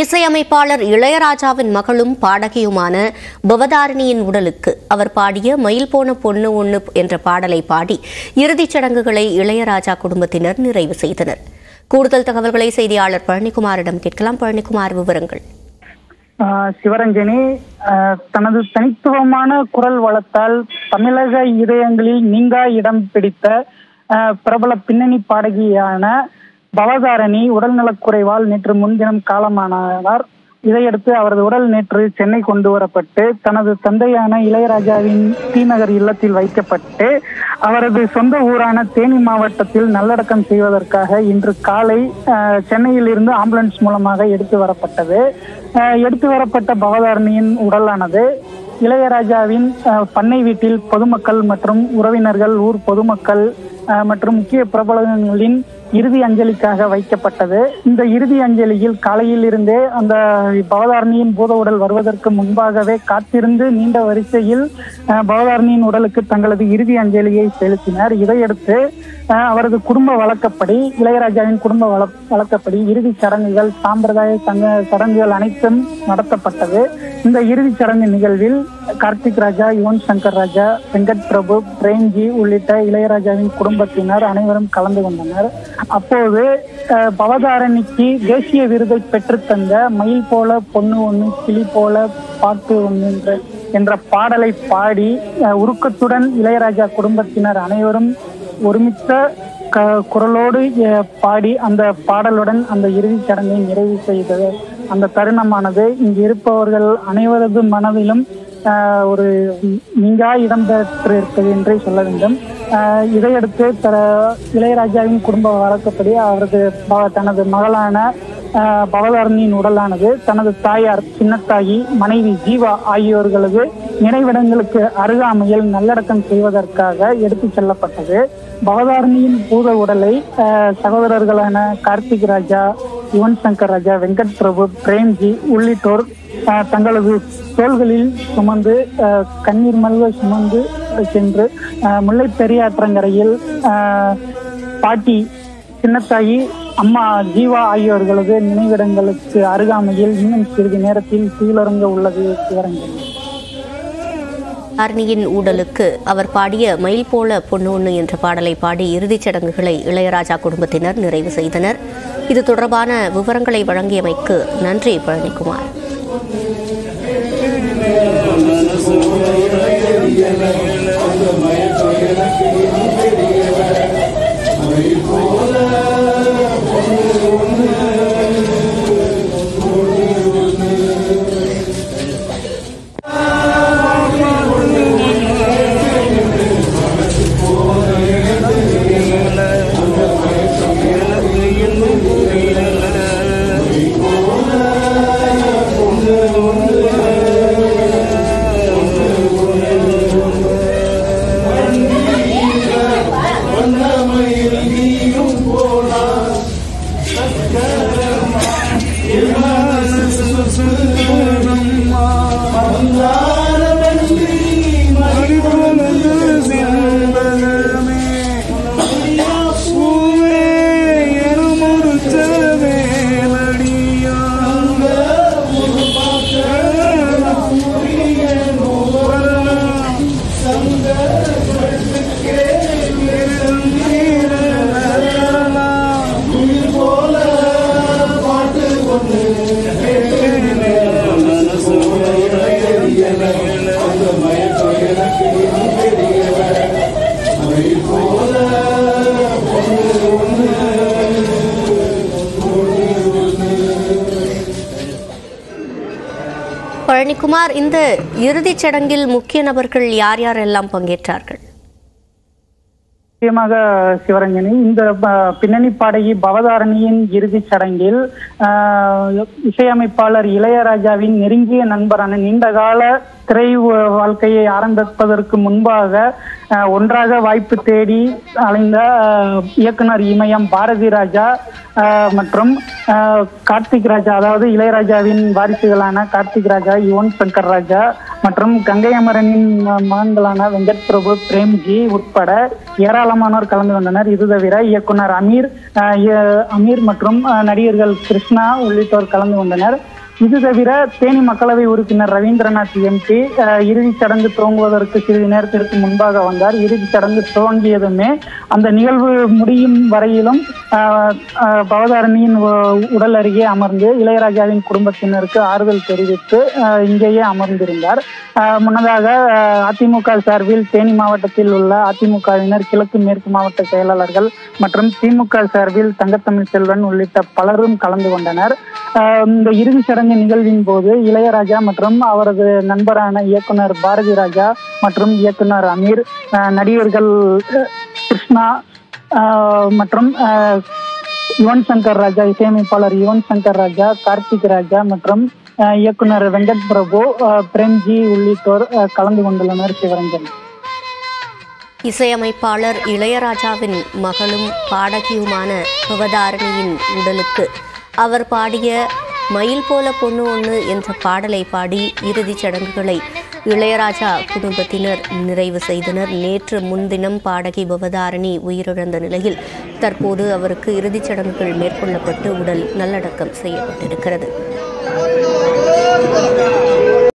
இசையமைப்பாளர் இளையராஜாவின் மகளும் பாடகியுமான பவதாரிணியின் உடலுக்கு அவர் பாடிய மயில் போன பொண்ணு ஒண்ணு என்ற பாடலை பாடி இறுதிச் சடங்குகளை இளையராஜா குடும்பத்தினர் நிறைவு செய்தனர். கூடுதல் தகவல்களை செய்தியாளர் பழனிக்குமாரிடம் கேட்கலாம். பழனிக்குமார் விவரங்கள். ஆஹ் சிவரஞ்சனி ஆஹ் தனது தனித்துவமான குரல் வளத்தால் தமிழக இதயங்களில் நீங்கா இடம் பிடித்த ஆஹ் பிரபல பின்னணி பாடகியான பவதாரணி உடல்நலக்குறைவால் நேற்று முன்தினம் காலமானார். இதையடுத்து அவரது உடல் நேற்று சென்னை கொண்டு வரப்பட்டு தனது தந்தையான இளையராஜாவின் தீநகர் இல்லத்தில் வைக்கப்பட்டு அவரது சொந்த ஊரான தேனி மாவட்டத்தில் நல்லடக்கம் செய்வதற்காக இன்று காலை சென்னையில் இருந்து ஆம்புலன்ஸ் மூலமாக எடுத்து வரப்பட்டது. எடுத்து வரப்பட்ட பவதாரணியின் உடலானது இளையராஜாவின் பண்ணை வீட்டில் பொதுமக்கள் மற்றும் உறவினர்கள் ஊர் பொதுமக்கள் மற்றும் முக்கிய பிரபலங்களின் இறுதி அஞ்சலிக்காக வைக்கப்பட்டது. இந்த இறுதி அஞ்சலியில் காலையில் இருந்தே அந்த பவதாரணியின் பூத உடல் வருவதற்கு முன்பாகவே காத்திருந்து நீண்ட வரிசையில் பவதாரணியின் உடலுக்கு தங்களது இறுதி அஞ்சலியை செலுத்தினர். இதையடுத்து அவரது குடும்ப வழக்கப்படி இளையராஜாவின் குடும்ப வழ- வழக்கப்படி இறுதி சடங்குகள் சாம்பிரதாய சங்க சடங்குகள் அனைத்தும் நடத்தப்பட்டது. இந்த இறுதி சடங்கு நிகழ்வில் கார்த்திக் ராஜா யுவன் சங்கர் ராஜா வெங்கட் பிரபு பிரேம்ஜி உள்ளிட்ட இளையராஜாவின் குடும்பத்தினர் அனைவரும் கலந்து கொண்டனர். அப்போது அஹ், பவதாரணிக்கு தேசிய விருதை பெற்றுத்தந்த மயில் போல பொண்ணு ஒண்ணு கிளி போல பாட்டு ஒண்ணு என்ற என்ற பாடலை பாடி அஹ், உருக்கத்துடன் இளையராஜா குடும்பத்தினர் அனைவரும் ஒருமித்த க- குரலோடு பாடி அந்த பாடலுடன் அந்த இறுதிச் சடங்கை நிறைவு செய்தது. அந்த தருணமானது இங்கு இருப்பவர்கள் அனைவரது மனதிலும் ஒரு நீங்கா இடம்பெற்றிருப்பது என்றே சொல்ல வேண்டும். இதையடுத்து தர இளையராஜாவின் குடும்ப வழக்கப்படி அவரது ப- தனது மகளான பவதாரணியின் உடலானது தனது தாயார் சின்னத்தாயி மனைவி ஜீவா ஆகியோர்களது நினைவிடங்களுக்கு அருகாமையில் நல்லடக்கம் செய்வதற்காக எடுத்துச் செல்லப்பட்டது. பவதாரணியின் பூத உடலை சகோதரர்களான கார்த்திக் ராஜா யுவன் சங்கர் ராஜா வெங்கட் பிரபு பிரேம்ஜி உள்ளிட்டோர் தங்களது தோள்களில் சுமந்து கண்ணீர் மல்க சுமந்து சென்று முல்லை பெரியாற்றங்கரையில் பாட்டி சின்னத்தாயி அம்மா ஜீவா ஆகியோர்களது நினைவிடங்களுக்கு அருகாமையில் இன்னும் சிறிது நேரத்தில் கீழறங்க உள்ளது சிவரஞ்சன் தாரிணியின் உடலுக்கு அவர் பாடிய மயில் போல பொண்ணு ஒண்ணு என்ற பாடலை பாடி இறுதிச் சடங்குகளை இளையராஜா குடும்பத்தினர் நிறைவு செய்தனர். இது தொடர்பான விவரங்களை வழங்கியமைக்கு நன்றி பழனிக்குமார் குமார் இந்த இறுதிச் சடங்கில் முக்கிய நபர்கள் யார் யாரெல்லாம் பங்கேற்றார்கள்? முக்கியமாக சிவரஞ்சனி. இந்த பின்னணி பாடகி பவதாரணியின் இறுதிச் சடங்கில் ஆஹ், இசையமைப்பாளர் இளையராஜாவின் நெருங்கிய நண்பரான நீண்டகால திரை வாழ்க்கையை ஆரம்பிப்பதற்கு முன்பாக ஒன்றாக வாய்ப்பு தேடி அலைந்த இயக்குனர் இமயம் பாரதி ராஜா ஆஹ், மற்றும் ஆஹ், கார்த்திக் ராஜா அதாவது இளையராஜாவின் வாரிசுகளான கார்த்திக் ராஜா யுவன் சங்கர் ராஜா மற்றும் கங்கை அமரனின் மகன்களான வெங்கட் பிரபு பிரேம்ஜி உட்பட ஏராளமானோர் கலந்து கொண்டனர். இது தவிர இயக்குனர் அமீர் அஹ், அமீர் மற்றும் அஹ், நடிகர்கள் கிருஷ்ணா உள்ளிட்டோர் கலந்து கொண்டனர். இது தவிர தேனி மக்களவை உறுப்பினர் ரவீந்திரநாத் எம்பி இறுதிச் சடங்கு துவங்குவதற்கு சிறிது நேரத்திற்கு முன்பாக வந்தார். இறுதிச் சடங்கு துவங்கியதுமே அந்த நிகழ்வு முடியும் வரையிலும் பவதாரணியின் உடல் அருகே அமர்ந்து இளையராஜாவின் குடும்பத்தினருக்கு ஆறுதல் தெரிவித்து அஹ், இங்கேயே அமர்ந்திருந்தார். முன்னதாக அதிமுக சார்பில் தேனி மாவட்டத்தில் உள்ள அதிமுகவினர் கிழக்கு மேற்கு மாவட்ட செயலாளர்கள் மற்றும் திமுக சார்பில் தங்கத்தமிழ் செல்வன் உள்ளிட்ட பலரும் கலந்து கொண்டனர். இந்த இறுதிச் சடங்கு நிகழ்வின் போது இளையராஜா மற்றும் அவரது நண்பரான இயக்குனர் பாரதி ராஜா மற்றும் இயக்குனர் அமீர் நடிகர்கள் கிருஷ்ணா மற்றும் யுவன் சங்கர் ராஜா இசையமைப்பாளர் யுவன் சங்கர் ராஜா கார்த்திக் ராஜா மற்றும் இயக்குனர் வெங்கட் பிரபு பிரேம்ஜி உள்ளிட்டோர் கலந்து கொண்டுள்ளனர் சிவரஞ்சன் இசையமைப்பாளர் இளையராஜாவின் மகளும் பாடகியுமான சிவதாரணியின் உடலுக்கு அவர் பாடிய மயில் போல பொண்ணு ஒன்று என்ற பாடலை பாடி இறுதிச் சடங்குகளை இளையராஜா குடும்பத்தினர் நிறைவு செய்தனர். நேற்று முன்தினம் பாடகி பவதாரணி உயிரிழந்த நிலையில் தற்போது அவருக்கு இறுதிச் சடங்குகள் மேற்கொள்ளப்பட்டு உடல் நல்லடக்கம் செய்யப்பட்டிருக்கிறது.